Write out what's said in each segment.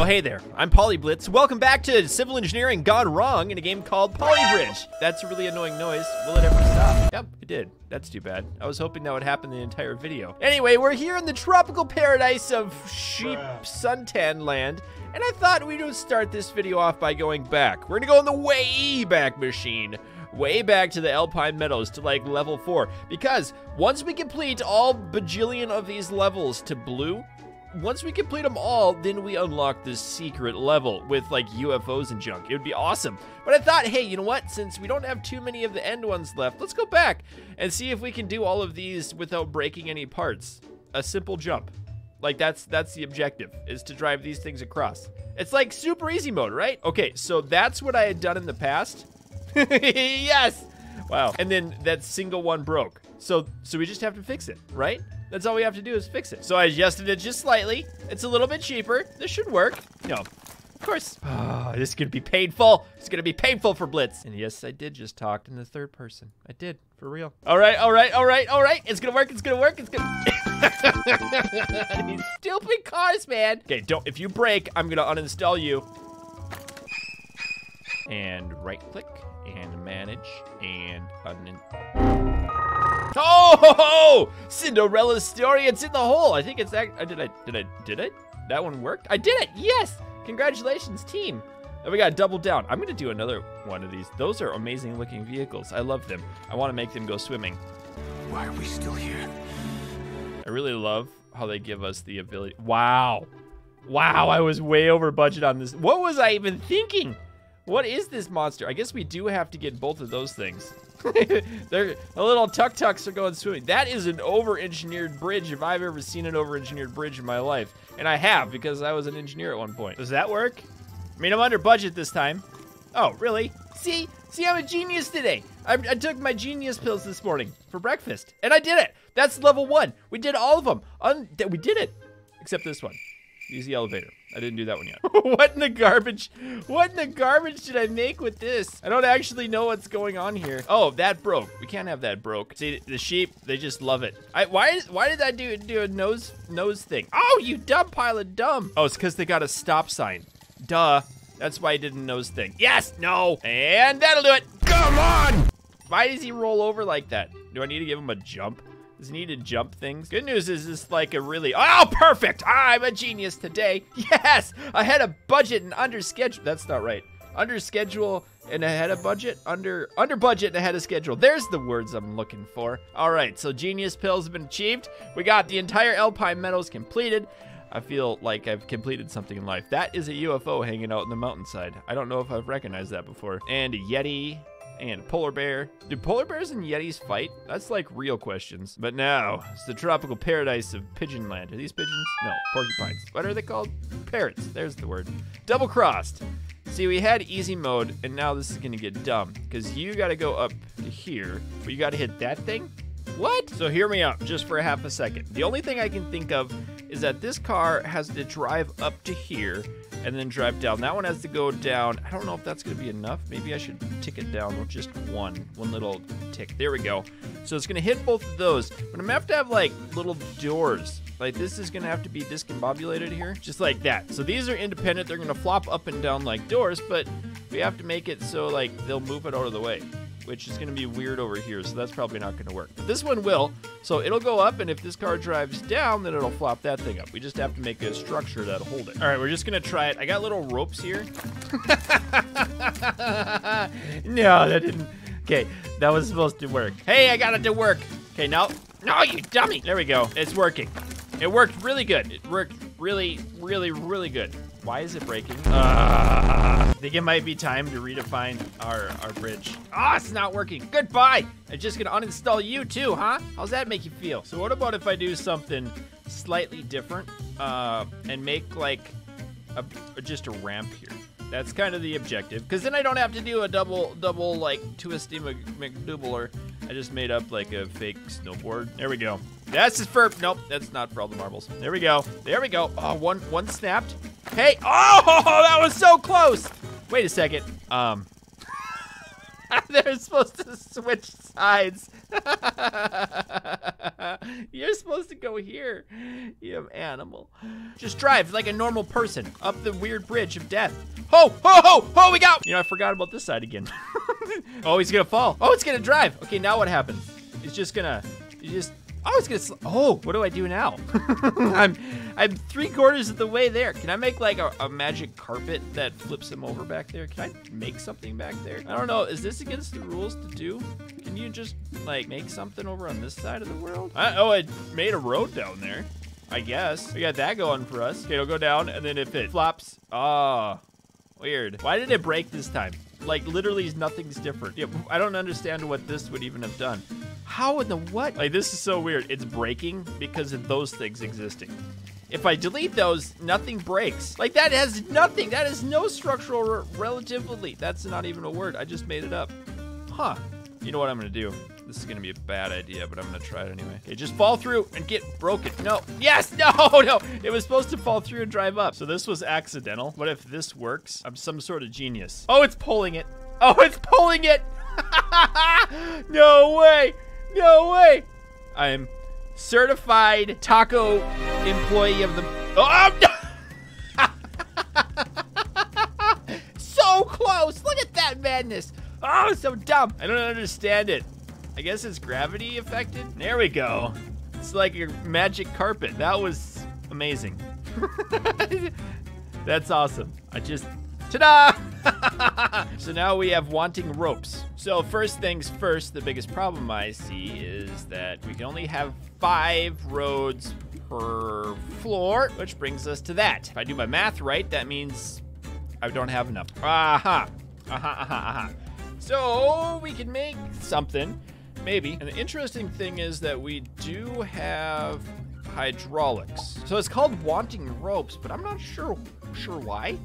Oh, hey there. I'm Polyblitz. Welcome back to Civil Engineering Gone Wrong in a game called Polybridge. That's a really annoying noise. Will it ever stop? Yep, it did. That's too bad. I was hoping that would happen the entire video. Anyway, we're here in the tropical paradise of sheep suntan land. And I thought we would start this video off by going back. We're gonna go in the way back machine way back to the Alpine Meadows to like level four. Because once we complete all bajillion of these levels to blue, once we complete them all, then we unlock this secret level with like UFOs and junk. It would be awesome. But I thought, hey, you know what? Since we don't have too many of the end ones left, let's go back and see if we can do all of these without breaking any parts. A simple jump. Like that's that's the objective is to drive these things across. It's like super easy mode, right? Okay, so that's what I had done in the past. yes. Wow. And then that single one broke. So so we just have to fix it, right? That's all we have to do is fix it. So I adjusted it just slightly. It's a little bit cheaper. This should work. No, of course. Oh, this is gonna be painful. It's gonna be painful for Blitz. And yes, I did just talk in the third person. I did, for real. All right, all right, all right, all right. It's gonna work, it's gonna work, it's gonna... These stupid cars, man. Okay, don't, if you break, I'm gonna uninstall you. And right click, and manage, and uninstall. Oh, Cinderella's story. It's in the hole. I think it's that. Uh, did I? Did I? Did I? That one worked. I did it. Yes. Congratulations, team. And we got double down. I'm gonna do another one of these. Those are amazing looking vehicles. I love them. I want to make them go swimming. Why are we still here? I really love how they give us the ability. Wow. Wow, I was way over budget on this. What was I even thinking? What is this monster? I guess we do have to get both of those things. They're the little tuk tuks are going swimming. That is an over-engineered bridge if I've ever seen an over-engineered bridge in my life, and I have because I was an engineer at one point. Does that work? I mean, I'm under budget this time. Oh, really? See, see, I'm a genius today. I, I took my genius pills this morning for breakfast, and I did it. That's level one. We did all of them. Un we did it, except this one. Use the elevator. I didn't do that one yet. what in the garbage? What in the garbage did I make with this? I don't actually know what's going on here. Oh, that broke. We can't have that broke. See, the sheep, they just love it. I, why, why did that do, do a nose, nose thing? Oh, you dumb pile of dumb. Oh, it's because they got a stop sign. Duh. That's why I did a nose thing. Yes, no. And that'll do it. Come on. Why does he roll over like that? Do I need to give him a jump? Does he need to jump things? Good news is this like a really, oh, perfect. I'm a genius today. Yes, I had a budget and under schedule. That's not right. Under schedule and ahead of budget, under under budget and ahead of schedule. There's the words I'm looking for. All right, so genius pills have been achieved. We got the entire Alpine Meadows completed. I feel like I've completed something in life. That is a UFO hanging out in the mountainside. I don't know if I've recognized that before. And Yeti, and polar bear. Do polar bears and yetis fight? That's like real questions. But now, it's the tropical paradise of pigeon land. Are these pigeons? No, porcupines. What are they called? Parrots. There's the word. Double crossed. See, we had easy mode, and now this is gonna get dumb, because you gotta go up to here, but you gotta hit that thing? What? So hear me out just for a half a second. The only thing I can think of is that this car has to drive up to here and then drive down. That one has to go down. I don't know if that's going to be enough. Maybe I should tick it down with just one, one little tick. There we go. So it's going to hit both of those, but I'm going to have to have like little doors. Like this is going to have to be discombobulated here, just like that. So these are independent. They're going to flop up and down like doors, but we have to make it so like they'll move it out of the way which is going to be weird over here, so that's probably not going to work. But this one will, so it'll go up, and if this car drives down, then it'll flop that thing up. We just have to make a structure that'll hold it. All right, we're just going to try it. I got little ropes here. no, that didn't. Okay, that was supposed to work. Hey, I got it to work. Okay, now, no, you dummy. There we go. It's working. It worked really good. It worked really, really, really good. Why is it breaking? Uh, I think it might be time to redefine our, our bridge. Ah, oh, it's not working. Goodbye. I'm just gonna uninstall you too, huh? How's that make you feel? So what about if I do something slightly different uh, and make like a, just a ramp here? That's kind of the objective, because then I don't have to do a double, double like twisty McDoubler. I just made up like a fake snowboard. There we go. That's just for, nope, that's not for all the marbles. There we go. There we go. Oh, one, one snapped. Hey, oh, that was so close. Wait a second. Um, They're supposed to switch sides. You're supposed to go here, you animal. Just drive like a normal person up the weird bridge of death. Oh, oh, oh, oh, we got. You know, I forgot about this side again. oh, he's gonna fall. Oh, it's gonna drive. Okay, now what happens? He's just gonna, he's just, oh, it's gonna, oh, what do I do now? I'm, I'm three quarters of the way there. Can I make like a, a magic carpet that flips him over back there? Can I make something back there? I don't know. Is this against the rules to do? Can you just like make something over on this side of the world? I, oh, I made a road down there. I guess. We got that going for us. Okay, it'll go down, and then if it flops, ah, weird. Why did it break this time? Like, literally, nothing's different. Yeah, I don't understand what this would even have done. How in the what? Like, this is so weird. It's breaking because of those things existing. If I delete those, nothing breaks. Like, that has nothing. That is no structural re- relativity. That's not even a word. I just made it up. Huh. You know what I'm gonna do? This is gonna be a bad idea, but I'm gonna try it anyway. Okay, just fall through and get broken. No. Yes. No. No. It was supposed to fall through and drive up. So this was accidental. What if this works? I'm some sort of genius. Oh, it's pulling it. Oh, it's pulling it. no way. No way. I'm certified taco employee of the. Oh no. so close. Look at that madness. Oh, so dumb. I don't understand it. I guess it's gravity affected. There we go. It's like a magic carpet. That was amazing. That's awesome. I just ta-da! so now we have wanting ropes. So first things first, the biggest problem I see is that we can only have five roads per floor, which brings us to that. If I do my math right, that means I don't have enough. Aha. Aha, aha, aha. So we can make something, maybe. And the interesting thing is that we do have hydraulics. So it's called wanting ropes, but I'm not sure sure why.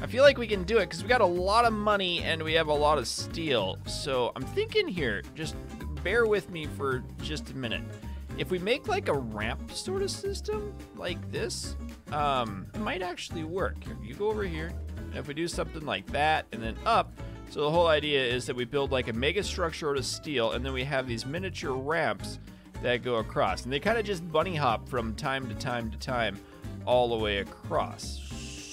I feel like we can do it because we got a lot of money and we have a lot of steel. So I'm thinking here, just bear with me for just a minute. If we make like a ramp sort of system like this, um, it might actually work. Here, you go over here, and if we do something like that and then up, so the whole idea is that we build like a mega structure out of steel, and then we have these miniature ramps that go across, and they kind of just bunny hop from time to time to time, all the way across.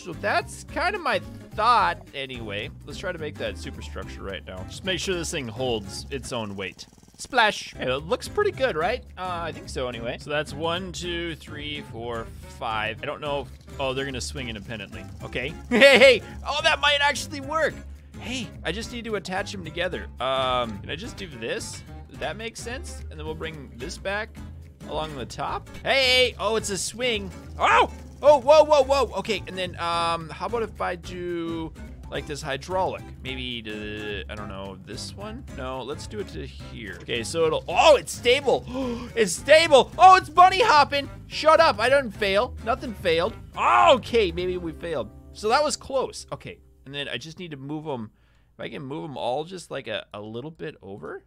So that's kind of my thought, anyway. Let's try to make that superstructure right now. Just make sure this thing holds its own weight. Splash. Hey, it looks pretty good, right? Uh, I think so, anyway. So that's one, two, three, four, five. I don't know if... Oh, they're to swing independently. Okay. Hey, hey. Oh, that might actually work. Hey, I just need to attach them together. Um, can I just do this? Does that make sense? And then we'll bring this back along the top. Hey, oh, it's a swing. Oh, oh, whoa, whoa, whoa. Okay, and then um, how about if I do like this hydraulic? Maybe to, I don't know, this one? No, let's do it to here. Okay, so it'll, oh, it's stable. it's stable. Oh, it's bunny hopping. Shut up, I didn't fail. Nothing failed. Oh, okay, maybe we failed. So that was close. Okay, and then I just need to move them. If I can move them all just like a, a little bit over,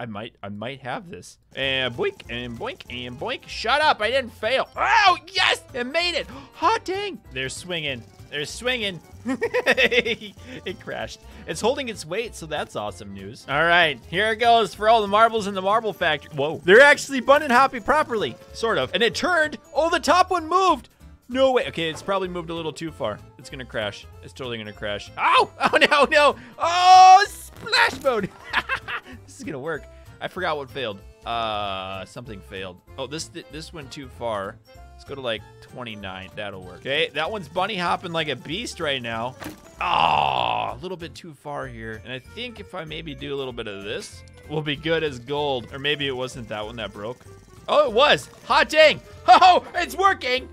I might I might have this. And boink and boink and boink. Shut up! I didn't fail. Oh yes, I made it. Hot dang! They're swinging. They're swinging. it crashed. It's holding its weight, so that's awesome news. All right, here it goes for all the marbles in the marble factory. Whoa, they're actually bunning hoppy properly, sort of. And it turned. Oh, the top one moved. No way. Okay, it's probably moved a little too far. It's gonna crash. It's totally gonna crash. Ow! Oh no, no! Oh, splash mode! this is gonna work. I forgot what failed. Uh, something failed. Oh, this this went too far. Let's go to like 29. That'll work. Okay, that one's bunny hopping like a beast right now. Oh, a little bit too far here. And I think if I maybe do a little bit of this, we'll be good as gold. Or maybe it wasn't that one that broke. Oh, it was. Hot dang. Oh, it's working.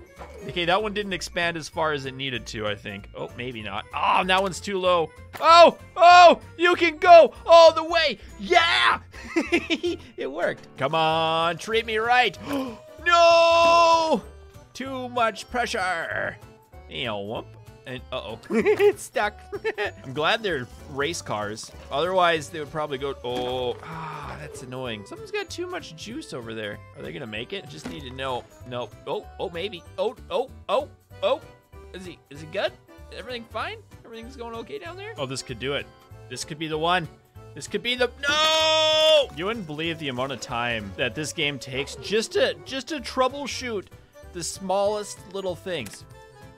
Okay, that one didn't expand as far as it needed to, I think. Oh, maybe not. Oh, that one's too low. Oh, oh, you can go all the way. Yeah! it worked. Come on, treat me right. no! Too much pressure. Know, whoop. And uh-oh, it's stuck. I'm glad they're race cars. Otherwise, they would probably go, oh, ah, that's annoying. Someone's got too much juice over there. Are they gonna make it? Just need to know. No, oh, oh, maybe. Oh, oh, oh, oh. Is he, is he good? Everything fine? Everything's going okay down there? Oh, this could do it. This could be the one. This could be the no. You wouldn't believe the amount of time that this game takes just to just to troubleshoot the smallest little things.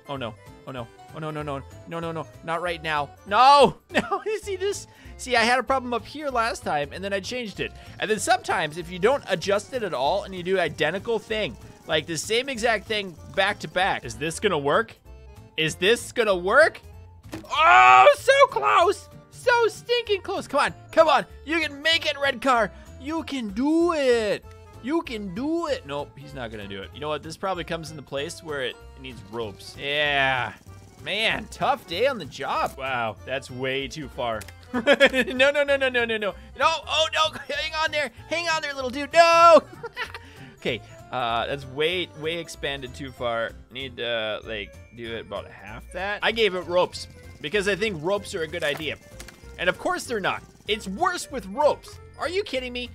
Oh no! Oh no! Oh no! No! No! No! No! No! Not right now! No! No! You see this? See, I had a problem up here last time, and then I changed it. And then sometimes, if you don't adjust it at all, and you do identical thing, like the same exact thing back to back, is this gonna work? Is this gonna work? Oh, so close! So stinking close. Come on, come on. You can make it, red car. You can do it. You can do it. Nope, he's not gonna do it. You know what? This probably comes into place where it needs ropes. Yeah. Man, tough day on the job. Wow, that's way too far. no, no, no, no, no, no, no. No, oh no, hang on there. Hang on there, little dude. No! okay, uh, that's way, way expanded too far. Need to, like, do it about half that. I gave it ropes because I think ropes are a good idea. And of course they're not. It's worse with ropes. Are you kidding me?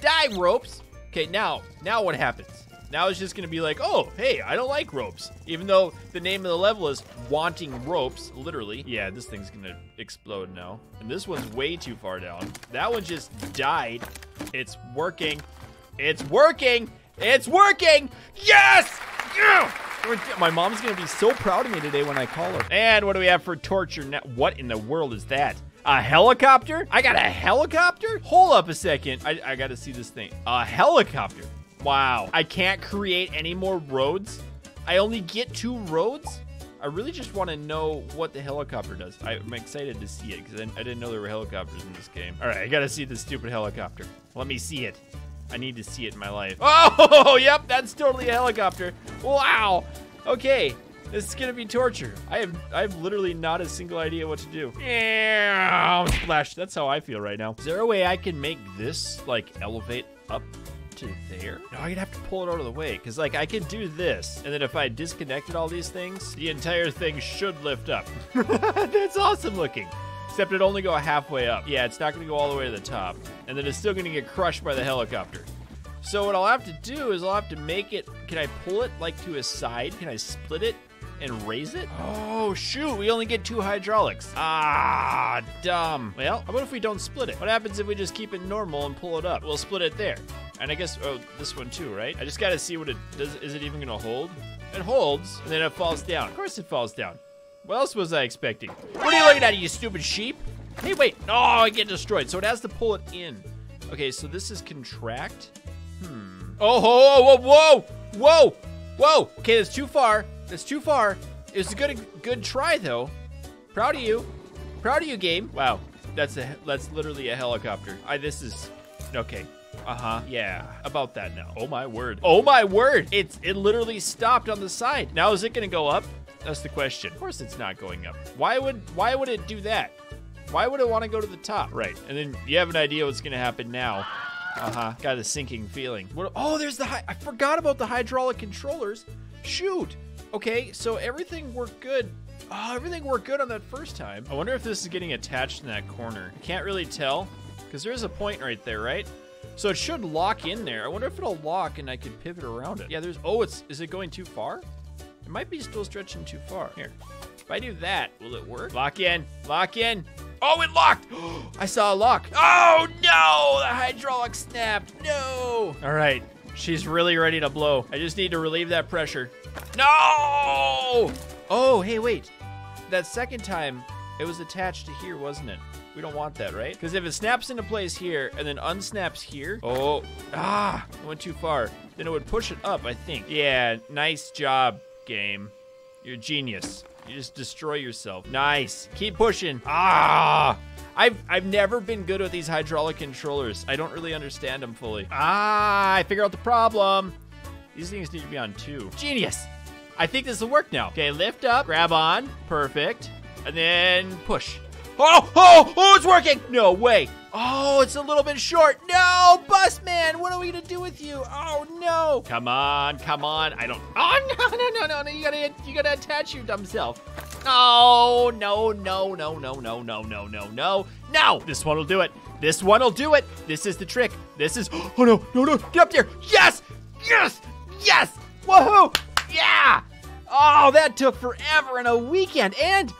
Die, ropes. Okay, now, now what happens? Now it's just gonna be like, oh, hey, I don't like ropes. Even though the name of the level is wanting ropes, literally. Yeah, this thing's gonna explode now. And this one's way too far down. That one just died. It's working. It's working. It's working. Yes! Yeah! My mom's gonna be so proud of me today when I call her. And what do we have for torture now? What in the world is that? A helicopter? I got a helicopter? Hold up a second. I, I gotta see this thing. A helicopter. Wow. I can't create any more roads? I only get two roads? I really just want to know what the helicopter does. I'm excited to see it because I, I didn't know there were helicopters in this game. All right, I gotta see this stupid helicopter. Let me see it. I need to see it in my life. Oh, yep, that's totally a helicopter. Wow. Okay, this is gonna be torture. I have I have literally not a single idea what to do. Yeah, splash. That's how I feel right now. Is there a way I can make this like elevate up to there? No, I'd have to pull it out of the way because like I could do this, and then if I disconnected all these things, the entire thing should lift up. That's awesome looking. Except it only go halfway up. Yeah, it's not gonna go all the way to the top. And then it's still gonna get crushed by the helicopter. So what I'll have to do is I'll have to make it, can I pull it like to a side? Can I split it and raise it? Oh, shoot, we only get two hydraulics. Ah, dumb. Well, how about if we don't split it? What happens if we just keep it normal and pull it up? We'll split it there. And I guess, oh, this one too, right? I just gotta see what it does. Is it even gonna hold? It holds, and then it falls down. Of course it falls down. What else was I expecting? What are you looking at, you stupid sheep? Hey, wait. Oh, I get destroyed. So it has to pull it in. Okay, so this is contract. Hmm. Oh, whoa, whoa, whoa, whoa, whoa. Okay, that's too far. That's too far. It was a good, good try though. Proud of you. Proud of you, game. Wow, that's a that's literally a helicopter. I this is okay. Uh huh. Yeah, about that now. Oh my word. Oh my word. It's it literally stopped on the side. Now is it gonna go up? That's the question. Of course, it's not going up. Why would why would it do that? Why would it want to go to the top? Right, and then you have an idea what's gonna happen now. Uh-huh. Got a sinking feeling. What, oh, there's the... I forgot about the hydraulic controllers. Shoot. Okay, so everything worked good. Oh, everything worked good on that first time. I wonder if this is getting attached in that corner. I can't really tell, because there's a point right there, right? So it should lock in there. I wonder if it'll lock and I can pivot around it. Yeah, there's... Oh, it's... Is it going too far? It might be still stretching too far. Here. If I do that, will it work? Lock in. Lock in. Oh, it locked! I saw a lock. Oh, no! The hydraulic snapped. No! All right. She's really ready to blow. I just need to relieve that pressure. No! Oh, hey, wait. That second time, it was attached to here, wasn't it? We don't want that, right? Because if it snaps into place here and then unsnaps here, oh, ah, it went too far. Then it would push it up, I think. Yeah, nice job, game. You're a genius. You just destroy yourself. Nice. Keep pushing. Ah! I've I've never been good with these hydraulic controllers. I don't really understand them fully. Ah, I figure out the problem. These things need to be on two. Genius. I think this will work now. Okay, lift up, grab on. Perfect. And then push. Oh, oh, oh, it's working. No way. Oh, it's a little bit short. No, bus man, what are we gonna do with you? Oh no! Come on, come on. I don't. Oh no, no, no, no, no! You gotta, you gotta attach your dumb self. Oh no, no, no, no, no, no, no, no, no, no! This one will do it. This one will do it. This is the trick. This is. Oh no, no, no! Get up there! Yes, yes, yes! Woohoo! Yeah! Oh, that took forever and a weekend, and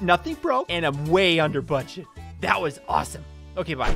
nothing broke, and I'm way under budget. That was awesome. Okay, bye.